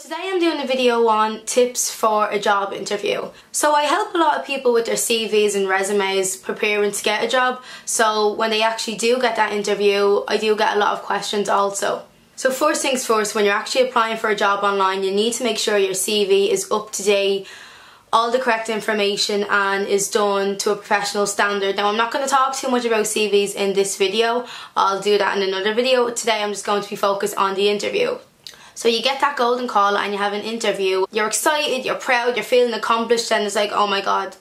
Today I'm doing a video on tips for a job interview. So I help a lot of people with their CVs and resumes preparing to get a job. So when they actually do get that interview, I do get a lot of questions also. So first things first, when you're actually applying for a job online, you need to make sure your CV is up to date, all the correct information and is done to a professional standard. Now I'm not going to talk too much about CVs in this video, I'll do that in another video. Today I'm just going to be focused on the interview. So you get that golden call and you have an interview. You're excited, you're proud, you're feeling accomplished and it's like, oh my god,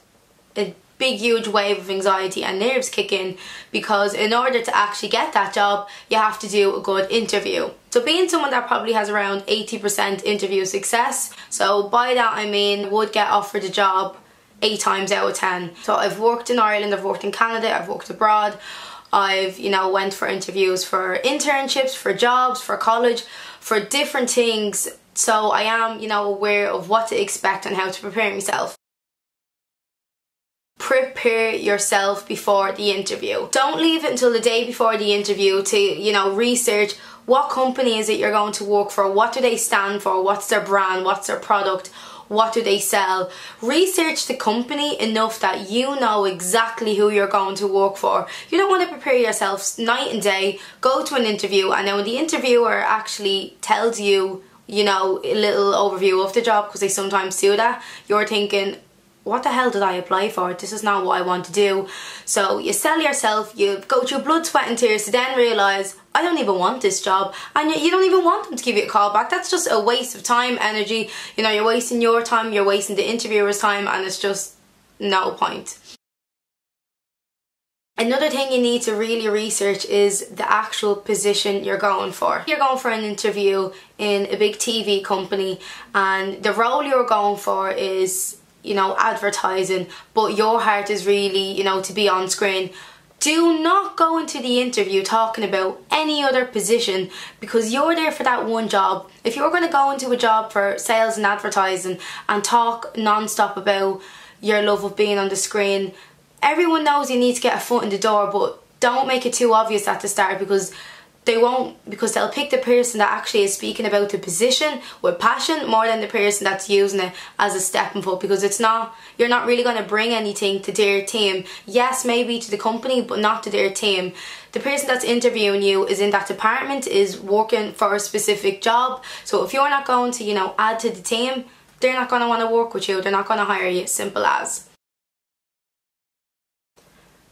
a big huge wave of anxiety and nerves kick in because in order to actually get that job, you have to do a good interview. So being someone that probably has around 80% interview success, so by that I mean would get offered a job eight times out of 10. So I've worked in Ireland, I've worked in Canada, I've worked abroad, I've, you know, went for interviews for internships, for jobs, for college, for different things so I am, you know, aware of what to expect and how to prepare myself. Prepare yourself before the interview. Don't leave it until the day before the interview to, you know, research what company is it you're going to work for, what do they stand for, what's their brand, what's their product, what do they sell. Research the company enough that you know exactly who you're going to work for. You don't want to prepare yourself night and day, go to an interview and then when the interviewer actually tells you you know, a little overview of the job because they sometimes do that, you're thinking, what the hell did I apply for? This is not what I want to do. So you sell yourself, you go through blood, sweat and tears to then realise, I don't even want this job. And you don't even want them to give you a call back. That's just a waste of time, energy. You know, you're wasting your time, you're wasting the interviewer's time and it's just no point. Another thing you need to really research is the actual position you're going for. You're going for an interview in a big TV company and the role you're going for is you know, advertising, but your heart is really, you know, to be on screen. Do not go into the interview talking about any other position because you're there for that one job. If you're going to go into a job for sales and advertising and talk non-stop about your love of being on the screen, everyone knows you need to get a foot in the door, but don't make it too obvious at the start because they won't because they'll pick the person that actually is speaking about the position with passion more than the person that's using it as a stepping foot because it's not you're not really going to bring anything to their team. Yes maybe to the company but not to their team. The person that's interviewing you is in that department is working for a specific job. So if you're not going to you know add to the team they're not going to want to work with you. They're not going to hire you. Simple as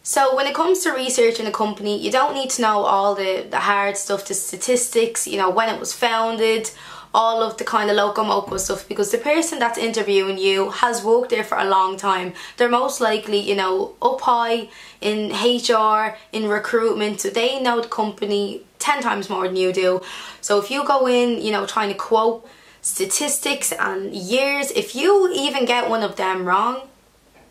so when it comes to researching a company, you don't need to know all the, the hard stuff, the statistics, you know, when it was founded, all of the kind of local moco stuff because the person that's interviewing you has worked there for a long time. They're most likely, you know, up high in HR, in recruitment, so they know the company 10 times more than you do. So if you go in, you know, trying to quote statistics and years, if you even get one of them wrong,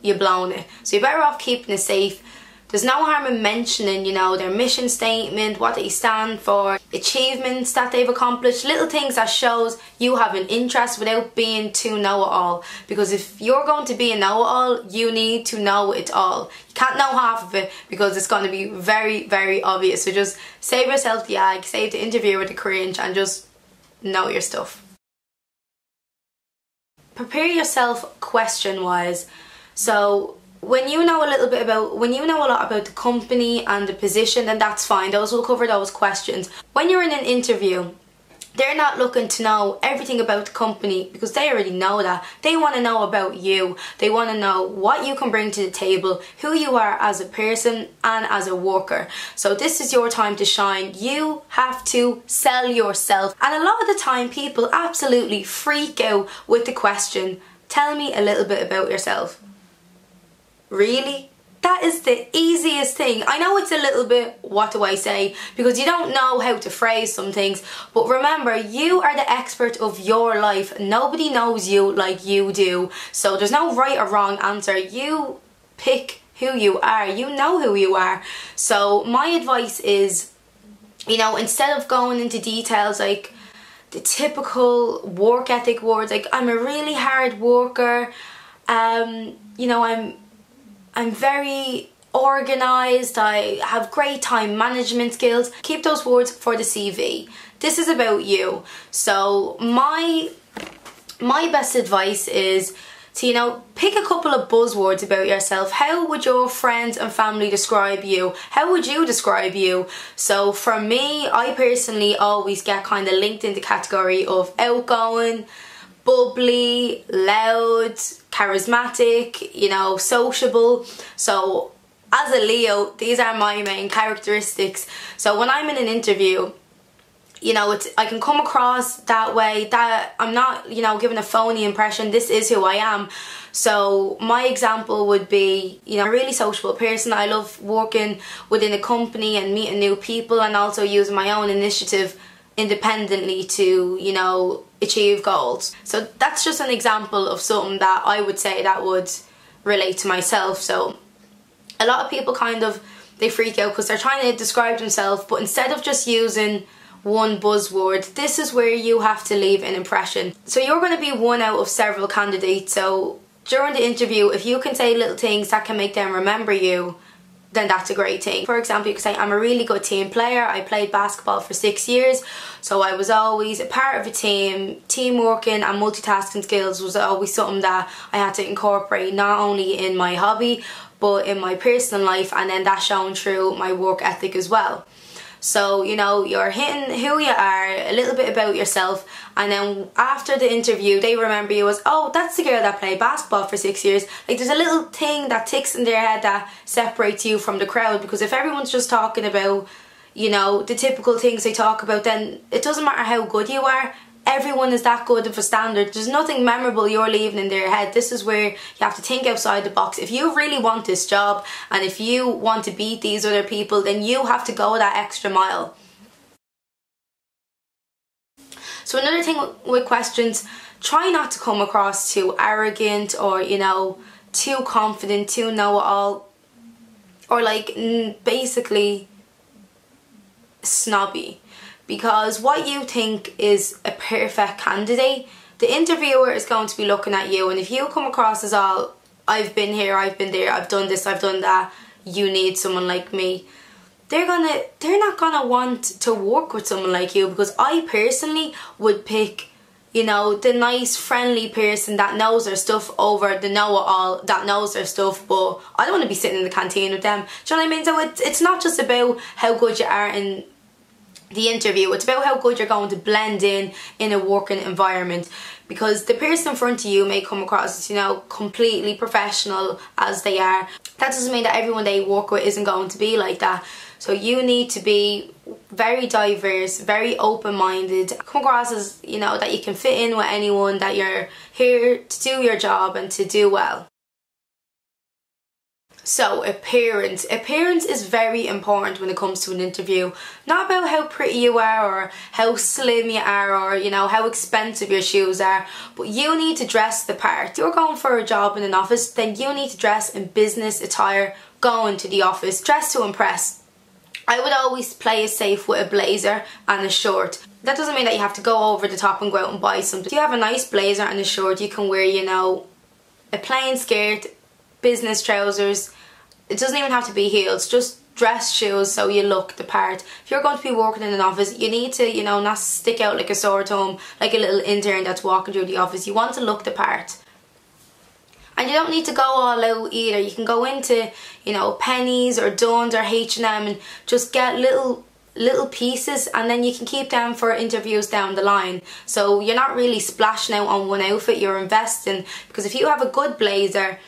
you're blown it. So you're better off keeping it safe there's no harm in mentioning, you know, their mission statement, what they stand for, achievements that they've accomplished, little things that shows you have an interest without being too know-it-all. Because if you're going to be a know-it-all, you need to know it all. You can't know half of it because it's going to be very, very obvious. So just save yourself the ag, save the interview with the cringe and just know your stuff. Prepare yourself question-wise. So when you know a little bit about when you know a lot about the company and the position then that's fine those will cover those questions when you're in an interview they're not looking to know everything about the company because they already know that. They want to know about you. They want to know what you can bring to the table, who you are as a person and as a worker. So this is your time to shine. You have to sell yourself. And a lot of the time people absolutely freak out with the question, tell me a little bit about yourself. Really? That is the easiest thing. I know it's a little bit, what do I say, because you don't know how to phrase some things, but remember, you are the expert of your life. Nobody knows you like you do, so there's no right or wrong answer. You pick who you are. You know who you are. So my advice is, you know, instead of going into details like the typical work ethic words, like I'm a really hard worker, um, you know, I'm I'm very organised, I have great time management skills. Keep those words for the CV. This is about you. So my my best advice is to, you know, pick a couple of buzzwords about yourself. How would your friends and family describe you? How would you describe you? So for me, I personally always get kind of linked in the category of outgoing, bubbly, loud, charismatic, you know, sociable. So as a Leo, these are my main characteristics. So when I'm in an interview, you know, it's I can come across that way that I'm not, you know, giving a phony impression. This is who I am. So my example would be, you know, a really sociable person. I love working within a company and meeting new people and also using my own initiative independently to, you know, achieve goals. So that's just an example of something that I would say that would relate to myself. So a lot of people kind of they freak out because they're trying to describe themselves but instead of just using one buzzword. This is where you have to leave an impression. So you're going to be one out of several candidates. So during the interview, if you can say little things that can make them remember you, then that's a great thing. For example, you could say, I'm a really good team player. I played basketball for six years, so I was always a part of a team. Teamworking and multitasking skills was always something that I had to incorporate not only in my hobby, but in my personal life, and then that shown through my work ethic as well. So, you know, you're hitting who you are, a little bit about yourself, and then after the interview, they remember you as, oh, that's the girl that played basketball for six years. Like, there's a little thing that ticks in their head that separates you from the crowd because if everyone's just talking about, you know, the typical things they talk about, then it doesn't matter how good you are, everyone is that good of a standard. There's nothing memorable you're leaving in their head. This is where you have to think outside the box. If you really want this job and if you want to beat these other people, then you have to go that extra mile. So another thing with questions, try not to come across too arrogant or, you know, too confident, too know-it-all, or like basically snobby because what you think is a perfect candidate, the interviewer is going to be looking at you and if you come across as all, I've been here, I've been there, I've done this, I've done that, you need someone like me, they're gonna, they're not gonna want to work with someone like you because I personally would pick you know, the nice, friendly person that knows their stuff over the know-it-all that knows their stuff, but I don't want to be sitting in the canteen with them. Do you know what I mean? So it's, it's not just about how good you are in the interview. It's about how good you're going to blend in in a working environment because the person in front of you may come across as, you know, completely professional as they are. That doesn't mean that everyone they work with isn't going to be like that. So you need to be very diverse, very open-minded, come across as, you know, that you can fit in with anyone, that you're here to do your job and to do well. So appearance. Appearance is very important when it comes to an interview. Not about how pretty you are or how slim you are or you know how expensive your shoes are but you need to dress the part. You're going for a job in an office then you need to dress in business attire going to the office. Dress to impress. I would always play it safe with a blazer and a short. That doesn't mean that you have to go over the top and go out and buy something. If you have a nice blazer and a short you can wear you know a plain skirt business trousers. It doesn't even have to be heels, just dress shoes so you look the part. If you're going to be working in an office, you need to, you know, not stick out like a sore thumb, like a little intern that's walking through the office. You want to look the part. And you don't need to go all out either. You can go into, you know, Penneys or Dunnes or H&M and just get little little pieces and then you can keep them for interviews down the line. So you're not really splashing out on one outfit, you're investing because if you have a good blazer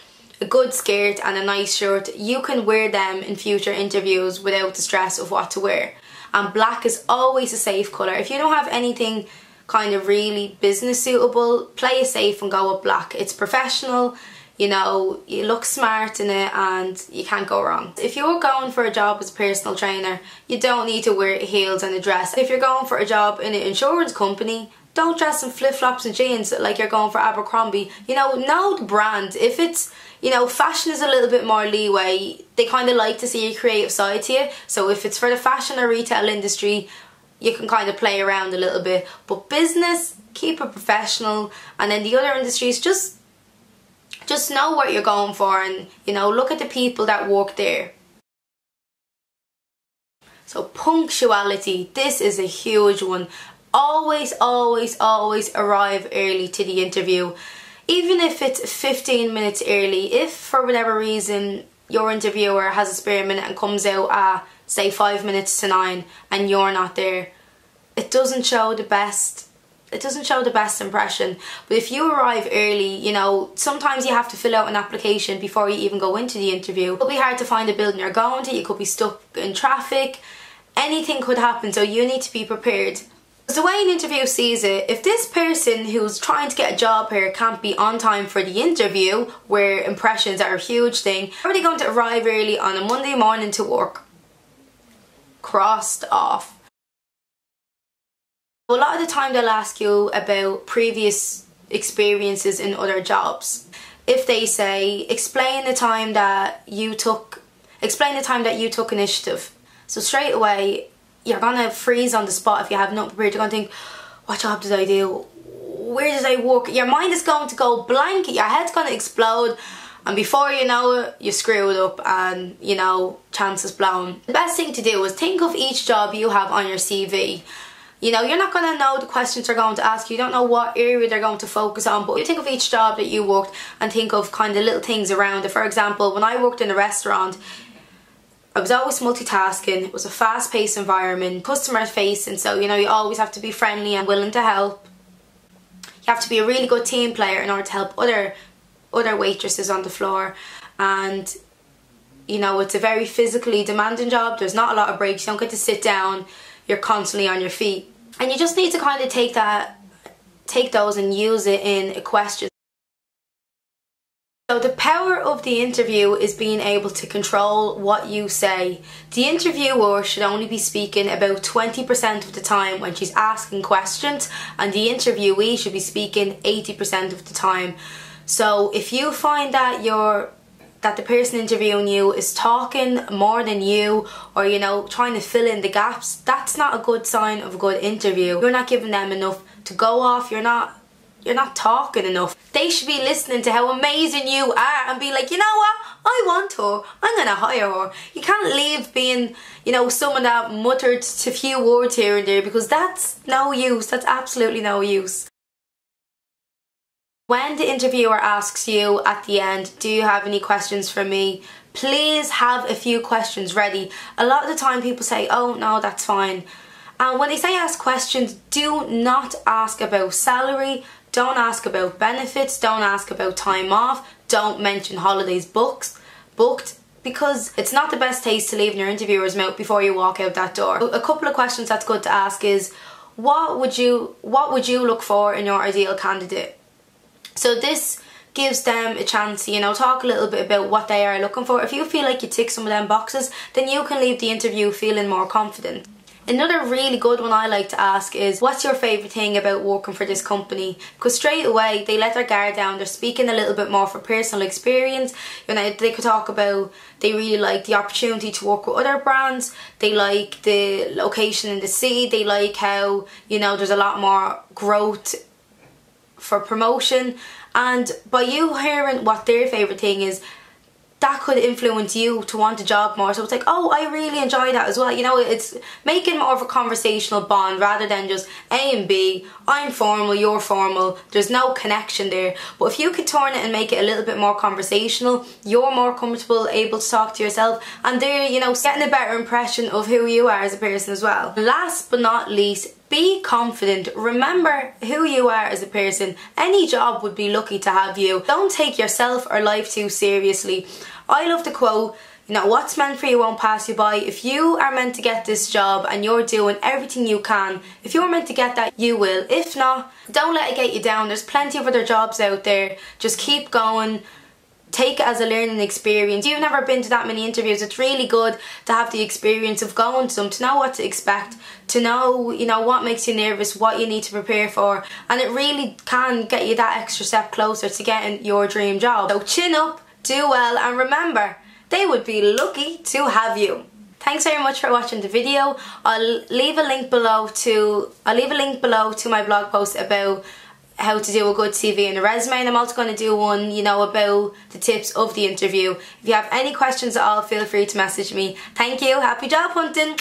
a good skirt and a nice shirt, you can wear them in future interviews without the stress of what to wear. And black is always a safe colour. If you don't have anything kind of really business suitable, play it safe and go with black. It's professional, you know, you look smart in it and you can't go wrong. If you're going for a job as a personal trainer, you don't need to wear heels and a dress. If you're going for a job in an insurance company, don't dress in flip-flops and jeans like you're going for Abercrombie. You know, know the brand. If it's, you know, fashion is a little bit more leeway. They kind of like to see a creative side to you. So if it's for the fashion or retail industry, you can kind of play around a little bit. But business, keep it professional. And then the other industries, just just know what you're going for and, you know, look at the people that work there. So punctuality, this is a huge one always, always, always arrive early to the interview. Even if it's 15 minutes early, if for whatever reason your interviewer has a spare minute and comes out at say five minutes to nine and you're not there, it doesn't show the best it doesn't show the best impression. But if you arrive early, you know, sometimes you have to fill out an application before you even go into the interview. It'll be hard to find a building you're going to, you could be stuck in traffic, anything could happen, so you need to be prepared. The way an interview sees it, if this person who's trying to get a job here can't be on time for the interview, where impressions are a huge thing, are they going to arrive early on a Monday morning to work? Crossed off. A lot of the time they'll ask you about previous experiences in other jobs. If they say, explain the time that you took, explain the time that you took initiative. So straight away, you're gonna freeze on the spot if you have not prepared. You're gonna think, what job did I do? Where did I work? Your mind is going to go blank. Your head's gonna explode. And before you know it, you screw it up and, you know, chances blown. The best thing to do is think of each job you have on your CV you know, you're not going to know the questions they're going to ask you. You don't know what area they're going to focus on. But you think of each job that you worked and think of kind of little things around it. For example, when I worked in a restaurant, I was always multitasking. It was a fast-paced environment, customer-facing. So, you know, you always have to be friendly and willing to help. You have to be a really good team player in order to help other other waitresses on the floor. And you know, it's a very physically demanding job. There's not a lot of breaks. You don't get to sit down you're constantly on your feet. And you just need to kind of take that, take those and use it in a question. So the power of the interview is being able to control what you say. The interviewer should only be speaking about 20% of the time when she's asking questions and the interviewee should be speaking 80% of the time. So if you find that you're that the person interviewing you is talking more than you or you know trying to fill in the gaps that's not a good sign of a good interview you're not giving them enough to go off you're not you're not talking enough. They should be listening to how amazing you are and be like you know what? I want her. I'm gonna hire her. You can't leave being you know someone that muttered a few words here and there because that's no use. That's absolutely no use. When the interviewer asks you at the end, do you have any questions for me? Please have a few questions ready. A lot of the time people say, oh no, that's fine. And when they say ask questions, do not ask about salary, don't ask about benefits, don't ask about time off, don't mention holidays books, booked because it's not the best taste to leave in your interviewer's mouth before you walk out that door. A couple of questions that's good to ask is what would you what would you look for in your ideal candidate? So this gives them a chance to, you know, talk a little bit about what they are looking for. If you feel like you tick some of them boxes, then you can leave the interview feeling more confident. Another really good one I like to ask is what's your favourite thing about working for this company? Because straight away they let their guard down, they're speaking a little bit more for personal experience. You know, they could talk about they really like the opportunity to work with other brands, they like the location in the city, they like how, you know, there's a lot more growth for promotion and by you hearing what their favourite thing is that could influence you to want a job more. So it's like, oh, I really enjoy that as well. You know, it's making more of a conversational bond rather than just A and B. I'm formal, you're formal. There's no connection there. But if you could turn it and make it a little bit more conversational, you're more comfortable, able to talk to yourself, and they're, you know, getting a better impression of who you are as a person as well. Last but not least, be confident. Remember who you are as a person. Any job would be lucky to have you. Don't take yourself or life too seriously. I love the quote, you know, what's meant for you won't pass you by. If you are meant to get this job and you're doing everything you can, if you're meant to get that, you will. If not, don't let it get you down. There's plenty of other jobs out there. Just keep going take it as a learning experience. You've never been to that many interviews. It's really good to have the experience of going to them, to know what to expect, to know, you know, what makes you nervous, what you need to prepare for. And it really can get you that extra step closer to getting your dream job. So chin up, do well, and remember, they would be lucky to have you. Thanks very much for watching the video. I'll leave a link below to I'll leave a link below to my blog post about how to do a good CV and a resume and I'm also going to do one, you know, about the tips of the interview. If you have any questions at all, feel free to message me. Thank you. Happy job hunting.